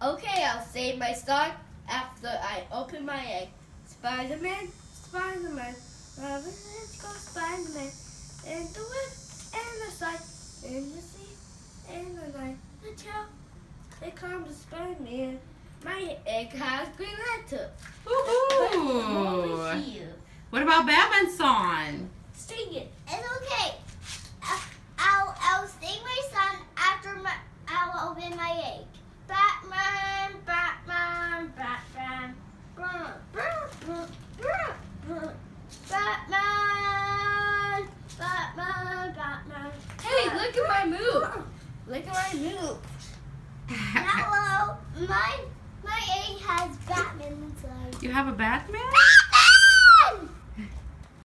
Okay, I'll say my song after I open my egg. Spider-Man, Spider-Man, let's go Spider-Man. In the west and the side, in the sea and the night. The child, they come to Spider-Man. My egg has green letter. Over Ooh. What about Batman's song? Sing it. It's okay. Uh, I'll I'll sing my song after my I'll open my egg. Batman, Batman, Batman. Brr, brr, brr, brr, brr. Batman, Batman, Batman. Hey, look at my move. Look at my move. Hello, my my egg has Batman inside. You have a Batman?